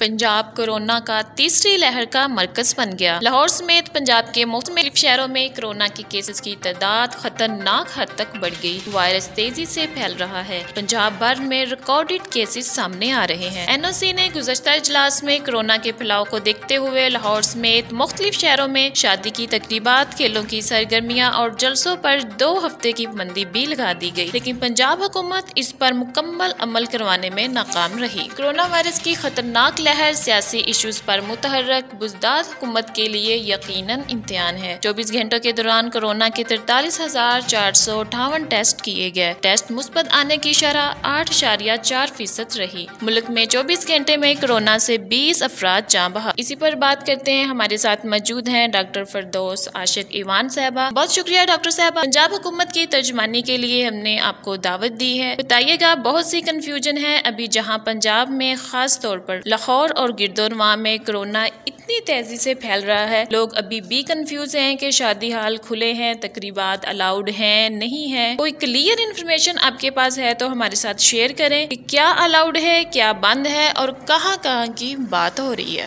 Punjab corona کا تیسری لہر کا مرکز بن گیا۔ لاہور سمیت پنجاب کے مختلف شہروں میں کورونا کے کیسز کی تعداد خطرناک حد تک بڑھ گئی۔ وائرس تیزی سے پھیل رہا ہے۔ پنجاب بھر میں ریکارڈڈ کیسز سامنے آ رہے ہیں۔ این او سی نے گزشتہ اجلاس میں کورونا کے پھیلاؤ کو دیکھتے ہوئے لاہور سمیت مختلف شہروں میں شادی کی تقریبات، کھیلوں کی سرگرمیاں اور جلسوں پر دو ہفتے کی پابندی بھی لگا دی گئی۔ لیکن پنجاب حکومت اس پر مکمل عمل کروانے میں ناکام رہی۔ کورونا وائرس کی خطرناک لہر سیاسی ایشوز پر متحرک بزداد حکومت کے لیے یقیناً امتحان ہے۔ چوبیس گھنٹوں کے دوران کورونا کے ترتالیس ہزار چار سو اٹھاون ٹیسٹ کیے گئے۔ ٹیسٹ مثبت آنے کی شرح آٹھ اشاریہ چار فیصد رہی۔ ملک میں چوبیس گھنٹے میں کورونا سے بیس افراد جاں بہا۔ اسی پر بات کرتے ہیں ہمارے ساتھ موجود ہیں ڈاکٹر فردوس عاشق ایوان صاحبہ۔ بہت شکریہ ڈاکٹر صاحبہ۔ پنجاب حکومت کی ترجمانی کے لیے ہم نے آپ کو دعوت دی ہے۔ بتائیے گا، بہت سی کنفیوژن ہے ابھی جہاں پنجاب میں خاص طور پر لاہور اور گردونواں میں کرونا اتنی تیزی سے پھیل رہا ہے۔ لوگ ابھی بھی کنفیوز ہیں کہ شادی حال کھلے ہیں، تقریبات الاؤڈ ہیں، نہیں ہیں۔ کوئی کلیئر انفارمیشن آپ کے پاس ہے تو ہمارے ساتھ شیئر کریں کہ کیا الاؤڈ ہے، کیا بند ہے اور کہاں کہاں کی بات ہو رہی ہے۔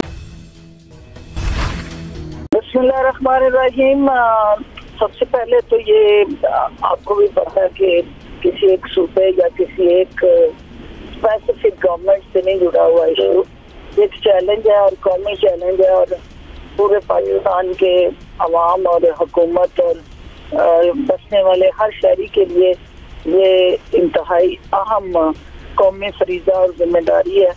بسم اللہ الرحمن الرحیم۔ سب سے پہلے تو یہ آپ کو بھی پتا کہ کسی ایک صوبے یا کسی ایک اسپیسیفک گورنمنٹ سے نہیں جڑا ہوا ایشو ایک چیلنج ہے اور قومی چیلنج ہے اور پورے پاکستان کے عوام اور حکومت اور بسنے والے ہر شہری کے لیے یہ انتہائی اہم قومی فریضہ اور ذمہ داری ہے۔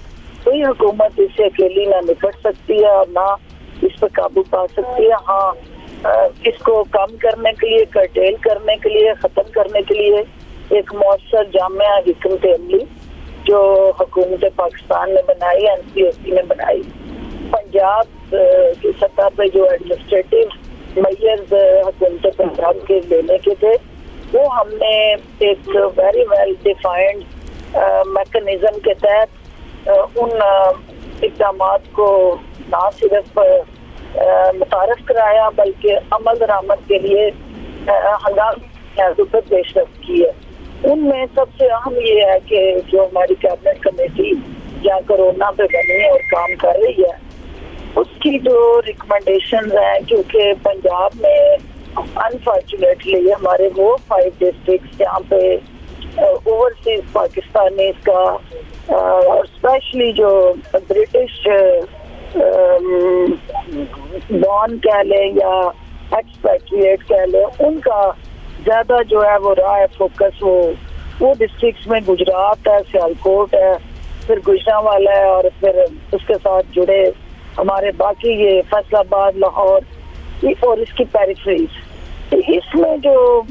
کوئی حکومت اس سے اکیلی نہ نپٹ سکتی ہے اور نہ اس پہ قابو پا سکتی ہے۔ ہاں اس کو کم کرنے کے لیے کرٹیل کرنے کے لیے، ختم کرنے کے لیے ایک مؤثر جامعہ حکمت عملی جو حکومت پاکستان نے بنائی این سی او سی نے بنائی۔ پنجاب کی سطح پہ جو ایڈمنسٹریٹو میئرز حکومت پنجاب کے لینے کے تھے، وہ ہم نے ایک ویری ویل ڈیفائنڈ میکنزم کے تحت ان اقدامات کو نہ صرف متعارف کرایا، بلکہ عمل درآمد کے لیے ہنگامی پیشرفت کی ہے۔ ان میں سب سے اہم یہ ہے کہ جو ہماری کیبنٹ کمیٹی یا کرونا پہ بنی اور کام کر رہی ہے، اس کی جو ریکمنڈیشن ہیں، کیونکہ پنجاب میں انفارچونیٹلی ہمارے وہ فائیو ڈسٹرکٹ جہاں پہ اوورسیز پاکستانی کا اور اسپیشلی جو برٹش بان کہہ لیں یا ایکسپیٹریٹ کہہ لیں، ان کا زیادہ جو ہے وہ رہا ہے فوکس، وہ وہ ڈسٹرکٹس میں گجرات ہے، سیالکوٹ ہے، پھر گجرا والا ہے اور پھر اس کے ساتھ جڑے ہمارے باقی یہ فیصل آباد، لاہور اور اس کی پیریفریز اس میں جو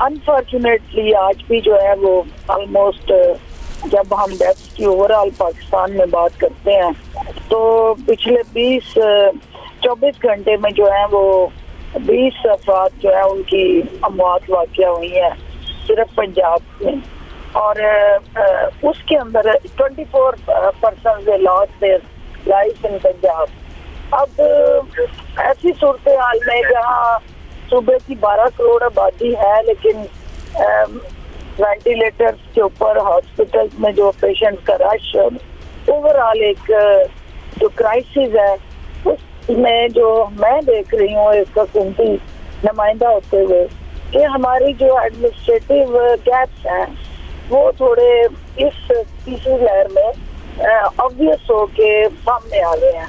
انفارچونیٹلی آج بھی جو ہے وہ آلموسٹ جب ہم ڈیتھ کی اوور آل پاکستان میں بات کرتے ہیں، تو پچھلے بیس چوبیس گھنٹے میں جو ہے وہ بیس افراد جو ہے ان کی اموات واقع ہوئی ہیں، صرف پنجاب میں۔ اور اس کے اندر twenty four person loss life in Punjab اب ایسی صورتحال میں جہاں صوبے کی بارہ کروڑ آبادی ہے، لیکن وینٹیلیٹر کے اوپر ہاسپٹل میں جو پیشنٹ کا رش اوور آل ایک جو کرائسس ہے میں جو میں دیکھ رہی ہوں ایک حکومتی نمائندہ ہوتے ہوئے کہ ہماری جو ایڈمنسٹریٹو گیپس ہیں، وہ تھوڑے اس تیسری لہر میں آبویس ہو کے سامنے آ گئے ہیں۔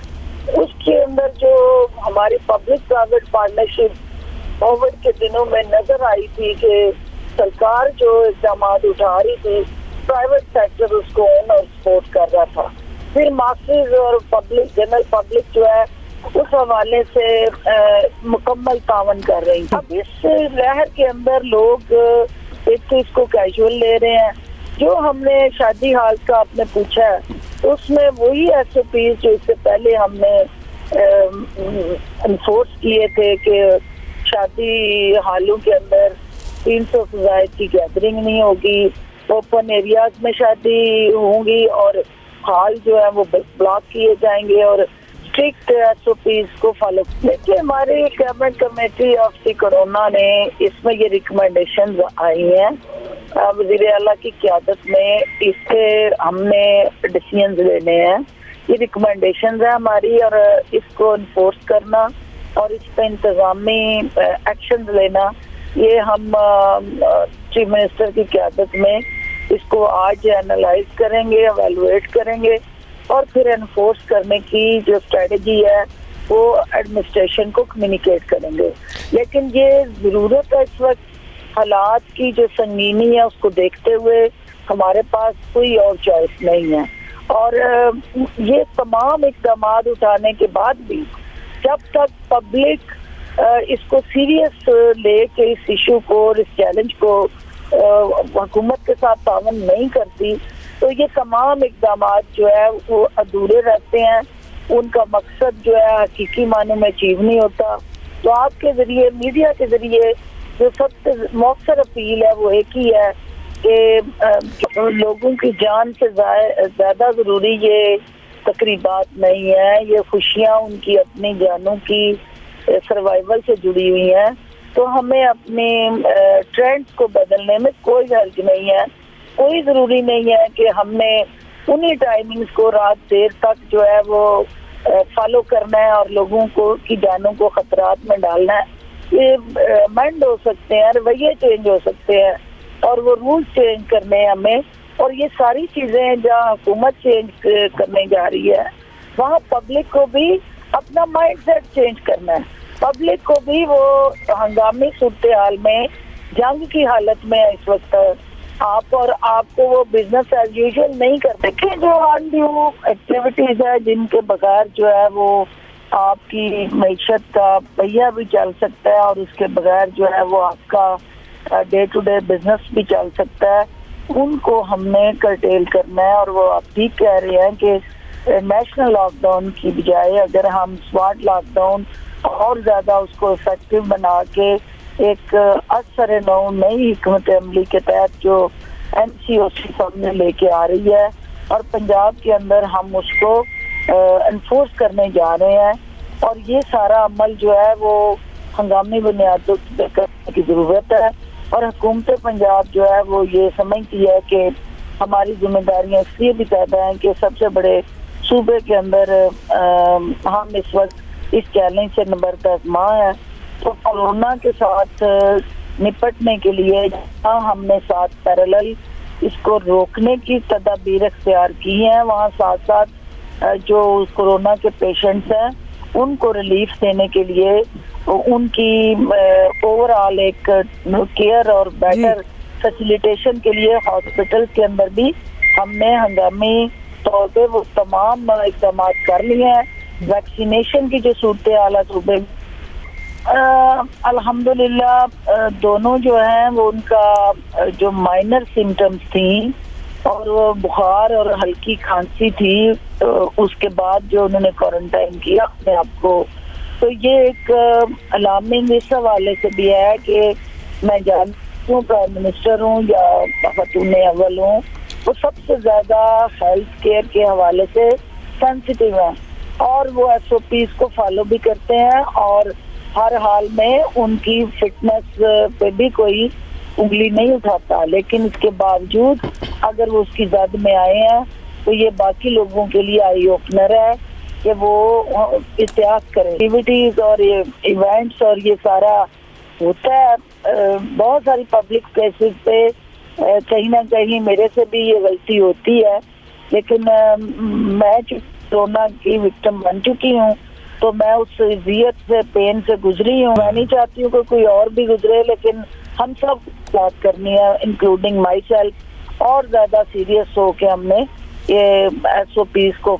اس کے اندر جو ہماری پبلک پرائیویٹ پارٹنرشپ کووڈ کے دنوں میں نظر آئی تھی کہ سرکار جو اقدامات اٹھا رہی تھی پرائیویٹ سیکٹر اس کو اور سپورٹ کر رہا تھا۔ پھر ماسٹرز اور پبلک جنرل پبلک جو ہے اس حوالے سے مکمل تعاون کر رہی ہیں اب اس لہر کے اندر لوگ ایک تو اس کو کیجول لے رہے ہیں۔ جو ہم نے شادی حال کا آپ نے پوچھا ہے، اس میں وہی ایس او پیز جو اس سے پہلے ہم نے انفورس کیے تھے کہ شادی حالوں کے اندر تین سو فضائد کی گیدرنگ نہیں ہوگی۔ اوپن ایریاز میں شادی ہوں گی اور حال جو ہے وہ بلاک کیے جائیں گے اور اسٹرکٹ ایس او پیز کو فالو دیکھیے، ہماری cabinet committee of the corona نے اس میں یہ ریکمنڈیشن آئی ہیں۔ وزیر اعلیٰ کی قیادت میں اس سے ہم نے ڈسیزنز لینے ہیں۔ یہ ریکمنڈیشن ہے ہماری اور اس کو انفورس کرنا اور اس پہ انتظامی ایکشن لینا۔ یہ ہم چیف منسٹر کی قیادت میں اس کو آج اینالائز کریں گے اویلویٹ کریں گے۔ اور پھر انفورس کرنے کی جو اسٹریٹجی ہے، وہ ایڈمنسٹریشن کو کمیونیکیٹ کریں گے۔ لیکن یہ ضرورت ہے اس وقت حالات کی جو سنگینی ہے، اس کو دیکھتے ہوئے ہمارے پاس کوئی اور چوائس نہیں ہے۔ اور یہ تمام اقدامات اٹھانے کے بعد بھی جب تک پبلک اس کو سیریس لے کے اس ایشو کو اور اس چیلنج کو حکومت کے ساتھ تعاون نہیں کرتی تو یہ تمام اقدامات جو ہے وہ ادھورے رہتے ہیں۔ ان کا مقصد جو ہے حقیقی معنی میں اچیو نہیں ہوتا۔ تو آپ کے ذریعے، میڈیا کے ذریعے جو سب سے مؤثر اپیل ہے وہ ایک ہی ہے کہ لوگوں کی جان سے زیادہ ضروری یہ تقریبات نہیں ہے یہ خوشیاں ان کی اپنی جانوں کی سروائیول سے جڑی ہوئی ہیں۔ تو ہمیں اپنے ٹرینڈز کو بدلنے میں کوئی حرج نہیں ہے۔ کوئی ضروری نہیں ہے کہ ہم نے انہی ٹائمنگز کو رات دیر تک جو ہے وہ فالو کرنا ہے اور لوگوں کو، کی جانوں کو خطرات میں ڈالنا ہے۔ یہ مائنڈ ہو سکتے ہیں رویے چینج ہو سکتے ہیں اور وہ رول چینج کرنے ہیں ہمیں۔ اور یہ ساری چیزیں جہاں حکومت چینج کرنے جا رہی ہے۔ وہاں پبلک کو بھی اپنا مائنڈ سیٹ چینج کرنا ہے۔ پبلک کو بھی وہ ہنگامی صورتحال میں، جنگ کی حالت میں اس وقت آپ اور آپ کو وہ بزنس ایز یوزل نہیں کر دیکھیں جو آن ڈیو ایکٹیویٹیز ہے جن کے بغیر جو ہے وہ آپ کی معیشت کا پہیا بھی چل سکتا ہے اور اس کے بغیر جو ہے وہ آپ کا ڈے ٹو ڈے بزنس بھی چل سکتا ہے۔ ان کو ہم نے کرٹیل کرنا ہے اور وہ آپ ٹھیک کہہ رہے ہیں کہ نیشنل لاک ڈاؤن کی بجائے اگر ہم اسمارٹ لاک ڈاؤن اور زیادہ اس کو افیکٹو بنا کے ایک اثر نو نئی حکمت عملی کے تحت جو این سی او سی سامنے لے کے آ رہی ہے اور پنجاب کے اندر ہم اس کو انفورس کرنے جا رہے ہیں اور یہ سارا عمل جو ہے وہ ہنگامی بنیادوں کرنے کی ضرورت ہے اور حکومت پنجاب جو ہے وہ یہ سمجھتی ہے کہ ہماری ذمہ داریاں اس لیے بھی پیدا ہیں کہ سب سے بڑے صوبے کے اندر ہم اس وقت اس چیلنج سے نبرد ماں ہے تو کورونا کے ساتھ نپٹنے کے لیے جہاں ہم نے ساتھ پیرل اس کو روکنے کی تدابیر اختیار کی ہیں وہاں ساتھ ساتھ جو کورونا کے پیشنٹس ہیں ان کو ریلیف دینے کے لیے ان کی اوور آل ایک کیئر اور بیٹر فیسیلیٹیشن کے لیے ہاسپٹل کے اندر بھی ہم نے ہنگامی طور پہ وہ تمام اقدامات کر لیے ہیں۔ ویکسینیشن کی جو صورت حالت صوبے الحمد للہ دونوں جو ہیں، وہ ان کا جو مائنر سمٹمس تھیں اور وہ بخار اور ہلکی کھانسی تھی اس کے بعد جو انہوں نے کوارنٹائن کیا اپنے آپ کو۔ تو یہ ایک الارمنگ اس حوالے سے بھی ہے کہ میں جانتی ہوں پرائم منسٹر ہوں یا خاتون اول ہوں، وہ سب سے زیادہ ہیلتھ کیئر کے حوالے سے سینسٹیو ہیں اور وہ ایس او پیز کو فالو بھی کرتے ہیں اور ہر حال میں ان کی فٹنس پہ بھی کوئی انگلی نہیں اٹھاتا۔ لیکن اس کے باوجود اگر وہ اس کی زد میں آئے ہیں، تو یہ باقی لوگوں کے لیے آئی اوپنر ہے کہ وہ احتیاط کریں۔ ایکٹیویٹیز اور یہ ایونٹس اور یہ سارا ہوتا ہے۔ بہت ساری پبلک پلیسز پہ کہیں نہ کہیں میرے سے بھی یہ غلطی ہوتی ہے۔ لیکن میں کورونا کی وکٹم بن چکی ہوں تو میں اس اذیت سے پین سے گزری ہوں۔ میں نہیں چاہتی ہوں کہ کوئی اور بھی گزرے، لیکن ہم سب بات کرنی ہے انکلوڈنگ مائی سیلف اور زیادہ سیریس ہو کے ہم نے یہ ایس او پیز کو